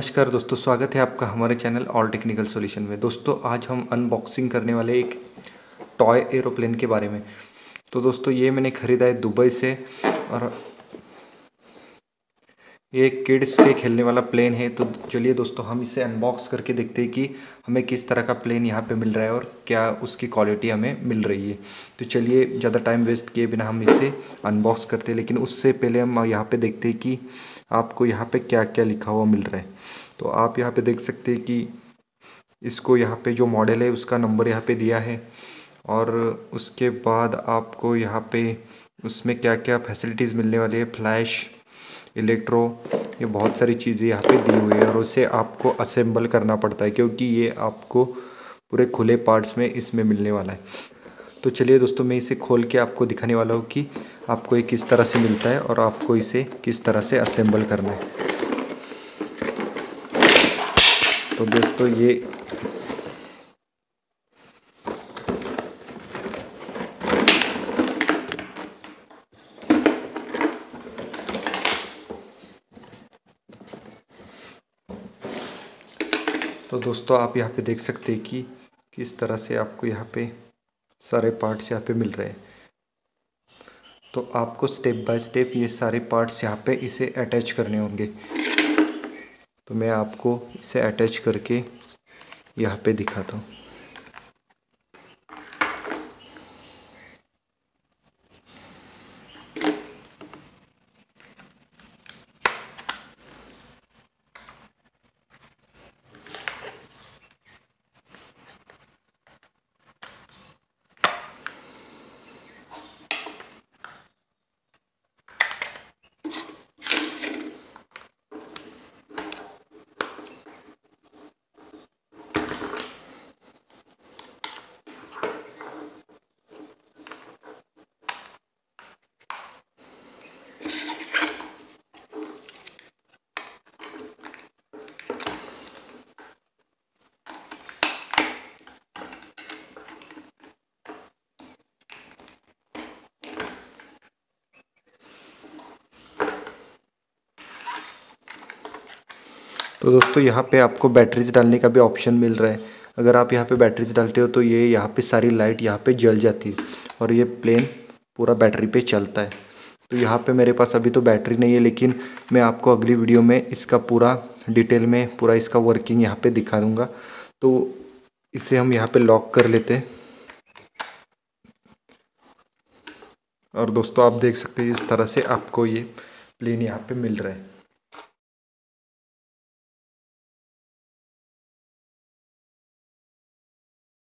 नमस्कार दोस्तों, स्वागत है आपका हमारे चैनल ऑल टेक्निकल सॉल्यूशन में। दोस्तों, आज हम अनबॉक्सिंग करने वाले एक टॉय एरोप्लेन के बारे में। तो दोस्तों, ये मैंने ख़रीदा है दुबई से और ये किड्स के खेलने वाला प्लेन है तो चलिए दोस्तों, हम इसे अनबॉक्स करके देखते हैं कि हमें किस तरह का प्लेन यहाँ पे मिल रहा है और क्या उसकी क्वालिटी हमें मिल रही है। तो चलिए, ज़्यादा टाइम वेस्ट किए बिना हम इसे अनबॉक्स करते हैं, लेकिन उससे पहले हम यहाँ पे देखते हैं कि आपको यहाँ पे क्या क्या लिखा हुआ मिल रहा है। तो आप यहाँ पर देख सकते हैं कि इसको यहाँ पर जो मॉडल है, उसका नंबर यहाँ पर दिया है और उसके बाद आपको यहाँ पर उसमें क्या क्या फैसिलिटीज़ मिलने वाली है फ्लैश इलेक्ट्रो ये बहुत सारी चीज़ें यहाँ पे दी हुई है और उसे आपको असेंबल करना पड़ता है क्योंकि ये आपको पूरे खुले पार्ट्स में इसमें मिलने वाला है। तो चलिए दोस्तों, मैं इसे खोल के आपको दिखाने वाला हूँ कि आपको ये किस तरह से मिलता है और आपको इसे किस तरह से असेंबल करना है। तो दोस्तों, ये तो दोस्तों, आप यहाँ पे देख सकते हैं कि किस तरह से आपको यहाँ पे सारे पार्ट्स यहाँ पे मिल रहे हैं। तो आपको स्टेप बाय स्टेप ये सारे पार्ट्स यहाँ पे इसे अटैच करने होंगे। तो मैं आपको इसे अटैच करके यहाँ पे दिखाता हूँ। तो दोस्तों, यहाँ पे आपको बैटरीज डालने का भी ऑप्शन मिल रहा है। अगर आप यहाँ पे बैटरीज डालते हो तो ये यहाँ पे सारी लाइट यहाँ पे जल जाती है और ये प्लेन पूरा बैटरी पे चलता है। तो यहाँ पे मेरे पास अभी तो बैटरी नहीं है, लेकिन मैं आपको अगली वीडियो में इसका पूरा डिटेल में पूरा इसका वर्किंग यहाँ पे दिखा दूँगा तो इसे हम यहाँ पे लॉक कर लेते हैं। और दोस्तों, आप देख सकते हैं इस तरह से आपको ये प्लेन यहाँ पे मिल रहा है।